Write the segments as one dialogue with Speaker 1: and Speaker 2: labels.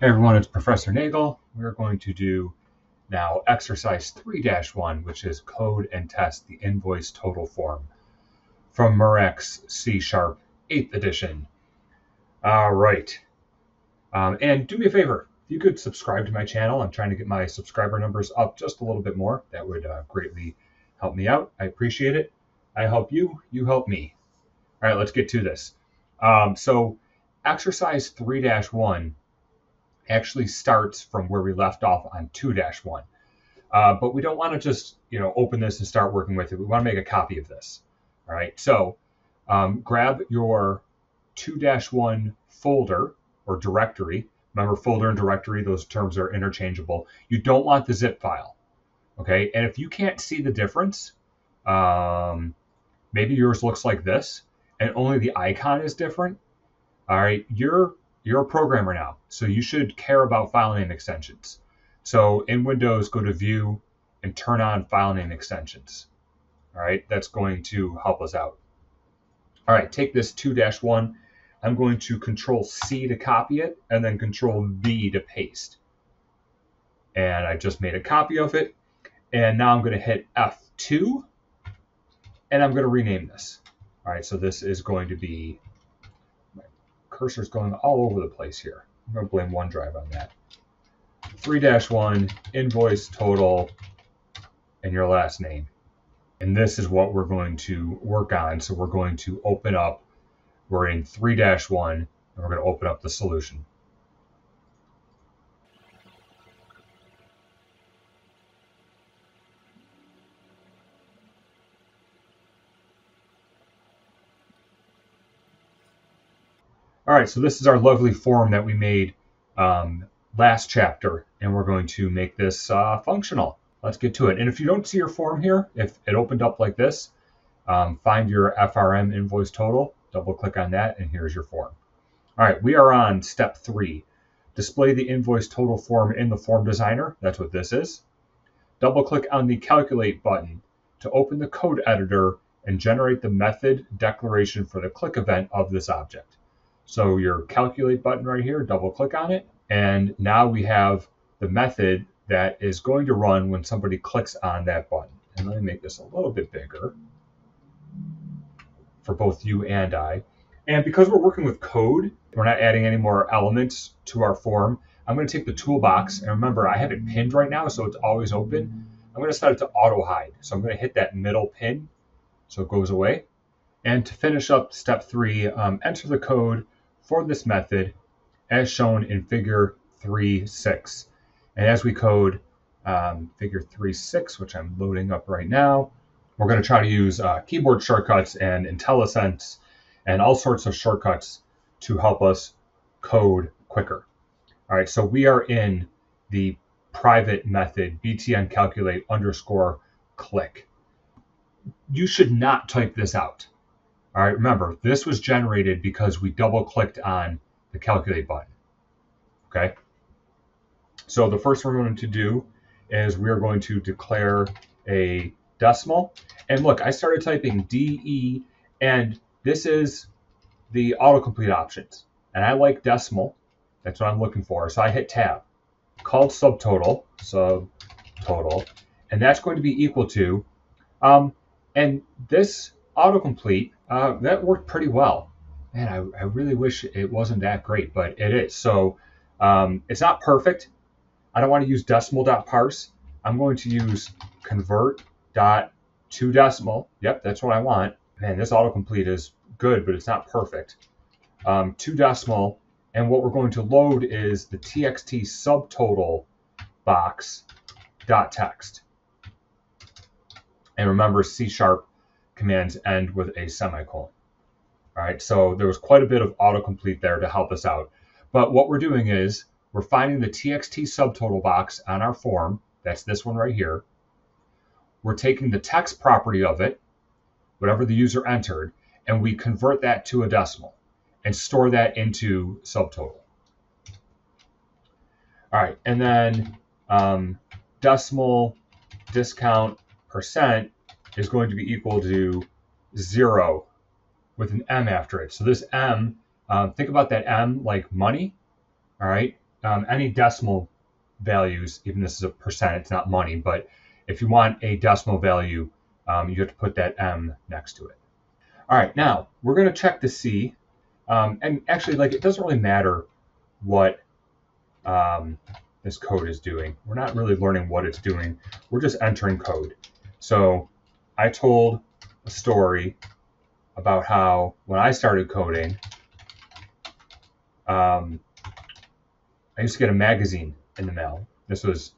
Speaker 1: Hey everyone, it's Professor Nagel. We're going to do now exercise 3-1, which is code and test the invoice total form from Murach's C Sharp 8th edition. All right. Um, and do me a favor, if you could subscribe to my channel, I'm trying to get my subscriber numbers up just a little bit more. That would uh, greatly help me out. I appreciate it. I help you, you help me. All right, let's get to this. Um, so exercise 3-1 actually starts from where we left off on 2-1. Uh, but we don't want to just, you know, open this and start working with it. We want to make a copy of this. All right. So um, grab your 2-1 folder or directory. Remember, folder and directory, those terms are interchangeable. You don't want the zip file. Okay. And if you can't see the difference, um, maybe yours looks like this and only the icon is different. All right. You're you're a programmer now, so you should care about file name extensions. So in Windows, go to View and turn on file name extensions. All right, that's going to help us out. All right, take this 2-1. I'm going to Control C to copy it and then Control V to paste. And I just made a copy of it. And now I'm going to hit F2 and I'm going to rename this. All right, so this is going to be cursor's going all over the place here. I'm going to blame OneDrive on that. 3-1, invoice total, and your last name. And this is what we're going to work on. So we're going to open up, we're in 3-1, and we're going to open up the solution. All right, so this is our lovely form that we made um, last chapter, and we're going to make this uh, functional. Let's get to it. And if you don't see your form here, if it opened up like this, um, find your FRM invoice total, double click on that, and here's your form. All right, we are on step three. Display the invoice total form in the form designer. That's what this is. Double click on the calculate button to open the code editor and generate the method declaration for the click event of this object. So your calculate button right here, double click on it. And now we have the method that is going to run when somebody clicks on that button. And let me make this a little bit bigger for both you and I. And because we're working with code, we're not adding any more elements to our form. I'm going to take the toolbox, and remember, I have it pinned right now, so it's always open. I'm going to set it to auto hide. So I'm going to hit that middle pin so it goes away. And to finish up step three, um, enter the code for this method as shown in figure 3.6. And as we code um, figure 3.6, which I'm loading up right now, we're going to try to use uh, keyboard shortcuts and IntelliSense and all sorts of shortcuts to help us code quicker. All right, so we are in the private method btn calculate underscore click. You should not type this out. All right, remember, this was generated because we double clicked on the calculate button. Okay. So the first thing we're going to do is we are going to declare a decimal. And look, I started typing DE, and this is the autocomplete options. And I like decimal. That's what I'm looking for. So I hit tab. Called subtotal, subtotal, and that's going to be equal to, um, and this autocomplete, uh, that worked pretty well. Man, I, I really wish it wasn't that great, but it is. So um, it's not perfect. I don't want to use decimal.parse. I'm going to use convert dot to decimal. Yep, that's what I want. Man, this autocomplete is good, but it's not perfect. Um, to decimal, and what we're going to load is the txt subtotal box dot text. And remember, C sharp commands end with a semicolon. All right, so there was quite a bit of autocomplete there to help us out. But what we're doing is we're finding the txt subtotal box on our form. That's this one right here. We're taking the text property of it, whatever the user entered, and we convert that to a decimal and store that into subtotal. All right, and then um, decimal discount percent is going to be equal to zero with an M after it. So this M, um, think about that M like money, all right? um, any decimal values, even this is a percent, it's not money, but if you want a decimal value, um, you have to put that M next to it. All right, now we're going to check to see, um, and actually, like it doesn't really matter what um, this code is doing. We're not really learning what it's doing. We're just entering code. So I told a story about how when I started coding, um, I used to get a magazine in the mail. This was,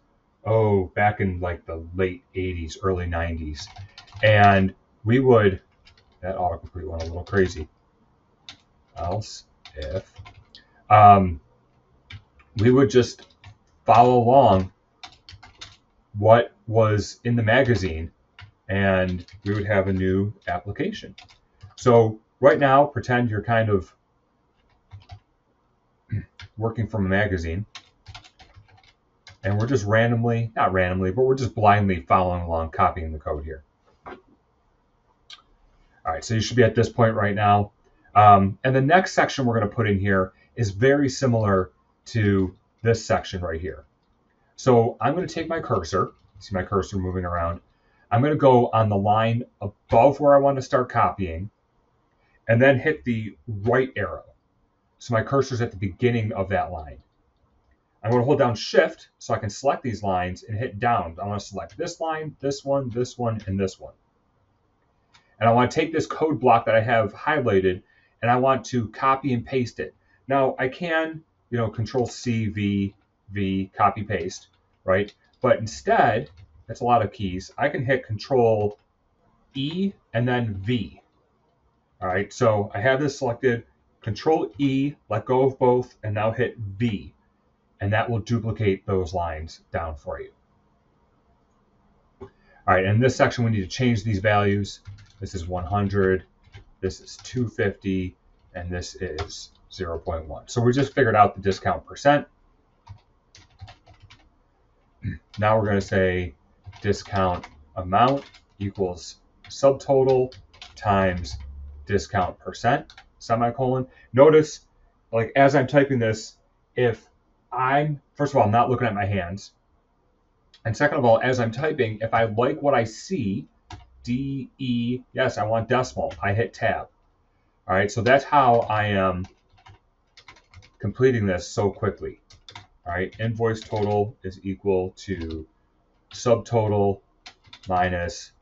Speaker 1: oh, back in like the late 80s, early 90s. And we would, that autocomplete went a little crazy. Else if, um, we would just follow along what was in the magazine and we would have a new application. So right now, pretend you're kind of working from a magazine and we're just randomly, not randomly, but we're just blindly following along, copying the code here. All right, so you should be at this point right now. Um, and the next section we're going to put in here is very similar to this section right here. So I'm going to take my cursor, see my cursor moving around. I'm going to go on the line above where I want to start copying and then hit the right arrow. So my cursor is at the beginning of that line. I'm going to hold down shift so I can select these lines and hit down. I want to select this line, this one, this one, and this one. And I want to take this code block that I have highlighted and I want to copy and paste it. Now I can, you know, control C, V, V, copy paste, right? But instead, that's a lot of keys. I can hit control E and then V. All right, so I have this selected, control E, let go of both, and now hit V and that will duplicate those lines down for you. All right, in this section, we need to change these values. This is 100, this is 250, and this is 0.1. So we just figured out the discount percent. Now we're going to say discount amount equals subtotal times discount percent, semicolon. Notice, like as I'm typing this, if I'm first of all I'm not looking at my hands, and second of all, as I'm typing, if I like what I see, D E, yes, I want decimal. I hit tab. All right, so that's how I am completing this so quickly. All right, invoice total is equal to subtotal minus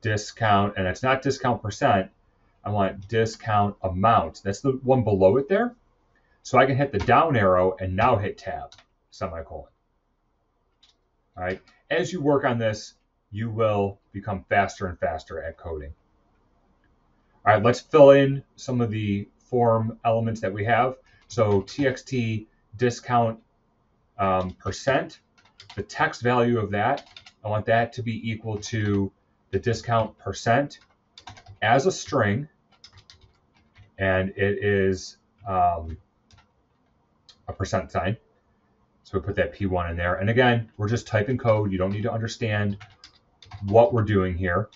Speaker 1: discount, and it's not discount percent. I want discount amount. That's the one below it there. So I can hit the down arrow and now hit tab, semicolon. All right. As you work on this, you will become faster and faster at coding. All right, let's fill in some of the form elements that we have. So txt discount um, percent, the text value of that, I want that to be equal to the discount percent as a string, and it is um, a percent sign. So we put that P1 in there. And again, we're just typing code. You don't need to understand what we're doing here.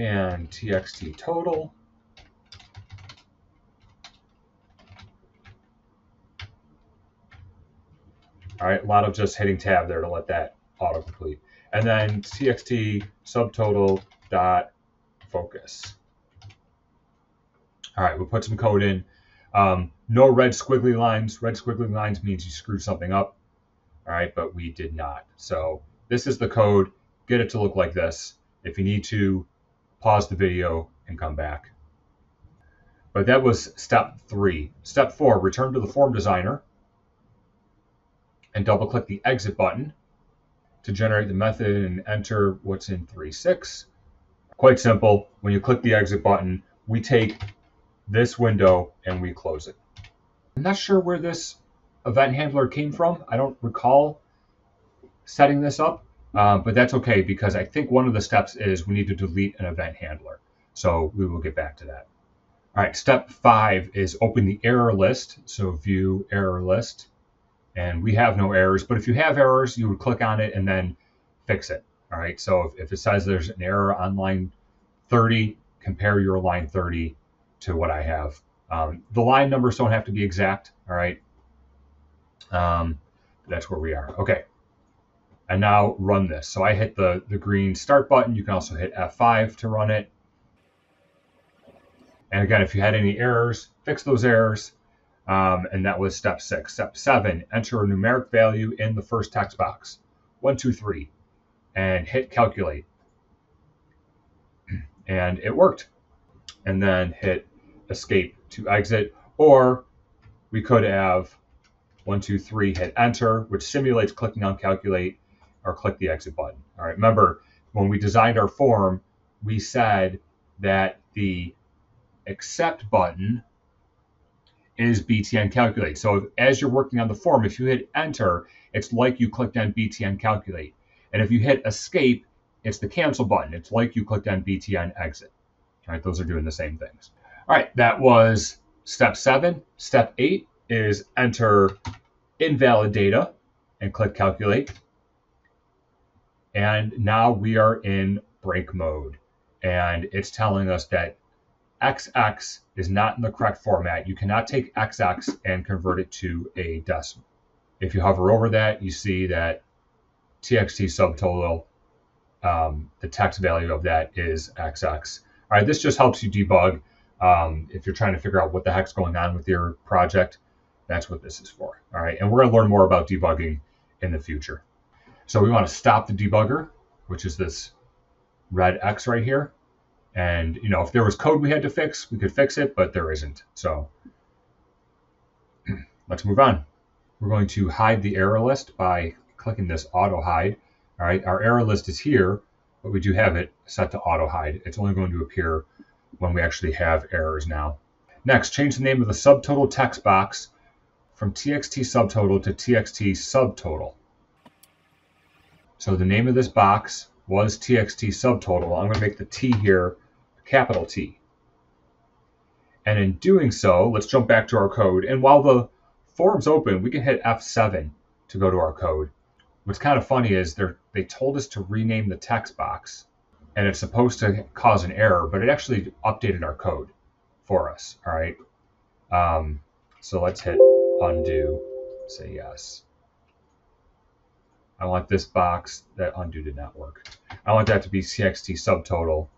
Speaker 1: And txt total. All right, a lot of just hitting tab there to let that autocomplete. And then txt subtotal dot focus. All right, we'll put some code in. Um, no red squiggly lines. Red squiggly lines means you screwed something up. All right, but we did not. So this is the code. Get it to look like this. If you need to, pause the video and come back. But that was step three. Step four, return to the form designer and double click the exit button to generate the method and enter what's in 3.6. Quite simple. When you click the exit button, we take this window and we close it. I'm not sure where this event handler came from. I don't recall setting this up, uh, but that's okay because I think one of the steps is we need to delete an event handler. So we will get back to that. All right, step five is open the error list. So view error list and we have no errors. But if you have errors, you would click on it and then fix it. All right, so if, if it says there's an error on line 30, compare your line 30 to what I have. Um, the line numbers don't have to be exact, all right? Um, that's where we are. Okay. And now run this. So I hit the, the green start button. You can also hit F5 to run it. And again, if you had any errors, fix those errors. Um, and that was step six. Step seven, enter a numeric value in the first text box. One, two, three. And hit calculate. And it worked. And then hit escape to exit. Or we could have one, two, three, hit enter, which simulates clicking on calculate or click the exit button. All right. Remember, when we designed our form, we said that the accept button is BTN calculate. So as you're working on the form, if you hit enter, it's like you clicked on BTN calculate. And if you hit escape, it's the cancel button. It's like you clicked on BTN exit. All right, those are doing the same things. All right, that was step seven. Step eight is enter invalid data and click calculate. And now we are in break mode. And it's telling us that XX is not in the correct format. You cannot take XX and convert it to a decimal. If you hover over that, you see that TXT subtotal, um, the text value of that is XX. All right, this just helps you debug um, if you're trying to figure out what the heck's going on with your project. That's what this is for. All right, and we're going to learn more about debugging in the future. So we want to stop the debugger, which is this red X right here. And, you know, if there was code we had to fix, we could fix it, but there isn't. So let's move on. We're going to hide the error list by clicking this auto hide. All right, our error list is here, but we do have it set to auto hide. It's only going to appear when we actually have errors now. Next, change the name of the subtotal text box from txt subtotal to txt subtotal. So the name of this box was txt subtotal. I'm going to make the T here capital T. And in doing so, let's jump back to our code. And while the form's open, we can hit F7 to go to our code. What's kind of funny is they they told us to rename the text box, and it's supposed to cause an error, but it actually updated our code for us. All right. Um, so let's hit undo, say yes. I want this box, that undo did not work. I want that to be txt subtotal.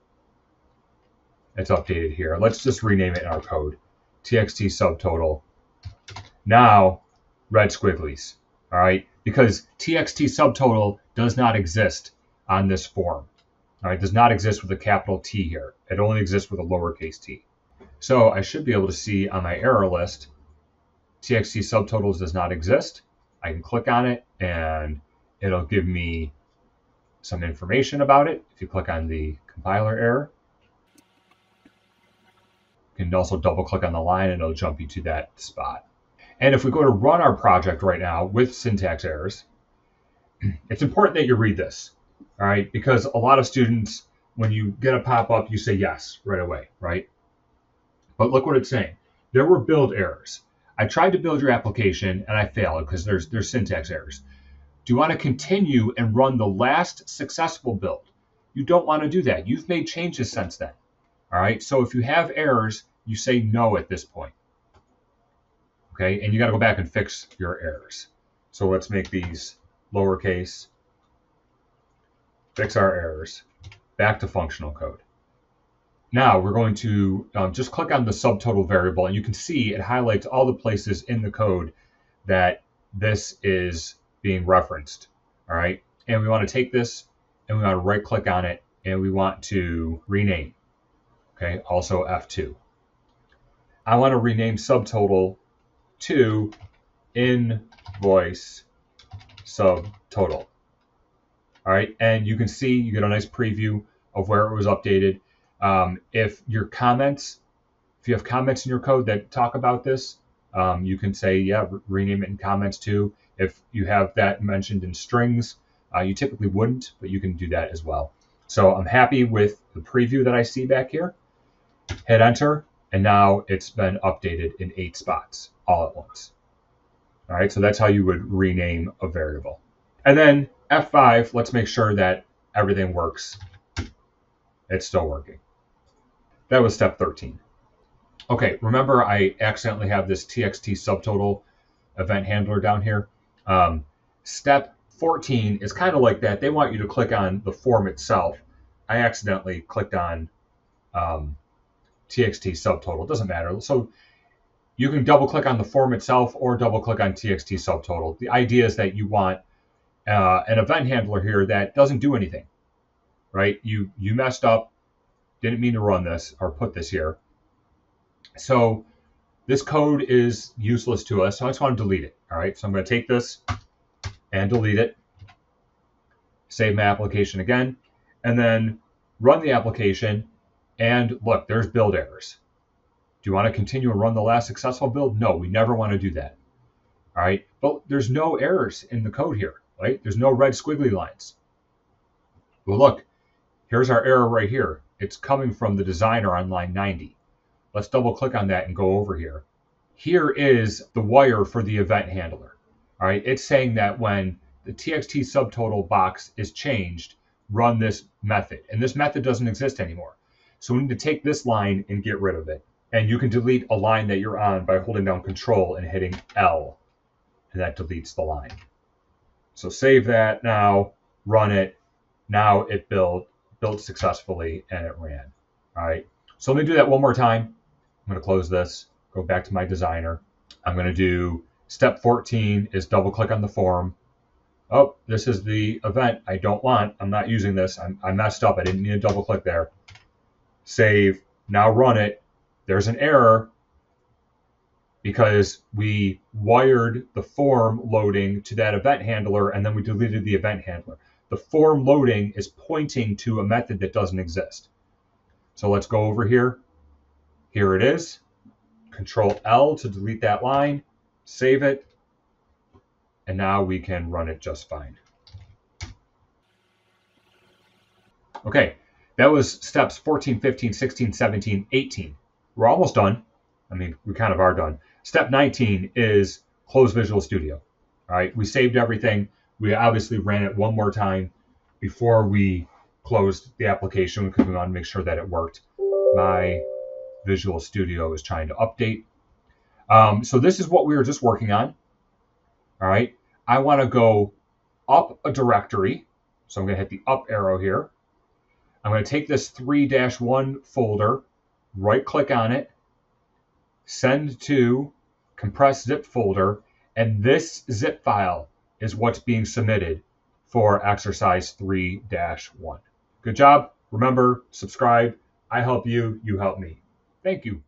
Speaker 1: It's updated here. Let's just rename it in our code. txt subtotal. Now, red squigglies, all right? Because txt subtotal does not exist on this form. All right, does not exist with a capital T here. It only exists with a lowercase t. So I should be able to see on my error list, txt subtotals does not exist. I can click on it and it'll give me some information about it. If you click on the compiler error, you can also double click on the line and it'll jump you to that spot. And if we go to run our project right now with syntax errors, it's important that you read this, all right? Because a lot of students, when you get a pop-up, you say yes right away, right? But look what it's saying. There were build errors. I tried to build your application and I failed because there's there's syntax errors. Do you want to continue and run the last successful build? You don't want to do that. You've made changes since then. All right. So if you have errors, you say no at this point. Okay. And you got to go back and fix your errors. So let's make these lowercase, fix our errors, back to functional code. Now we're going to um, just click on the subtotal variable and you can see it highlights all the places in the code that this is being referenced. All right. And we want to take this and we want to right click on it and we want to rename. Okay. Also F2. I want to rename subtotal to invoice subtotal. All right. And you can see you get a nice preview of where it was updated. Um, if your comments, if you have comments in your code that talk about this, um, you can say, yeah, re- rename it in comments too. If you have that mentioned in strings, uh, you typically wouldn't, but you can do that as well. So I'm happy with the preview that I see back here. Hit enter, and now it's been updated in eight spots all at once. All right, so that's how you would rename a variable. And then F5, let's make sure that everything works. It's still working. That was step 13. Okay, remember I accidentally have this TXT subtotal event handler down here. Um, step 14 is kind of like that. They want you to click on the form itself. I accidentally clicked on um, TXT subtotal. It doesn't matter. So you can double click on the form itself or double click on TXT subtotal. The idea is that you want uh, an event handler here that doesn't do anything, right? You you messed up, didn't mean to run this or put this here. So this code is useless to us. So I just want to delete it. All right. So I'm going to take this and delete it. Save my application again, and then run the application. And look, there's build errors. Do you want to continue and run the last successful build? No, we never want to do that. All right. But there's no errors in the code here, right? There's no red squiggly lines. Well, look, here's our error right here. It's coming from the designer on line 90. Let's double click on that and go over here. Here is the wire for the event handler. All right, it's saying that when the TXT subtotal box is changed, run this method. And this method doesn't exist anymore. So we need to take this line and get rid of it. And you can delete a line that you're on by holding down control and hitting L. And that deletes the line. So save that now, run it. Now it built built successfully and it ran. All right. So let me do that one more time. I'm going to close this, go back to my designer. I'm going to do step 14 is double click on the form. Oh, this is the event I don't want. I'm not using this. I'm, I messed up. I didn't need to double click there. Save. Now run it. There's an error because we wired the form loading to that event handler and then we deleted the event handler. The form loading is pointing to a method that doesn't exist. So let's go over here here it is. Control L to delete that line, save it, and now we can run it just fine. Okay, that was steps 14, 15, 16, 17, 18. We're almost done. I mean, we kind of are done. Step 19 is close Visual Studio. All right, we saved everything. We obviously ran it one more time before we closed the application because we want to make sure that it worked. My Visual Studio is trying to update. Um, so this is what we were just working on. All right. I want to go up a directory. So I'm going to hit the up arrow here. I'm going to take this 3-1 folder, right click on it, send to compressed zip folder, and this zip file is what's being submitted for exercise 3-1. Good job. Remember, subscribe. I help you, you help me. Thank you.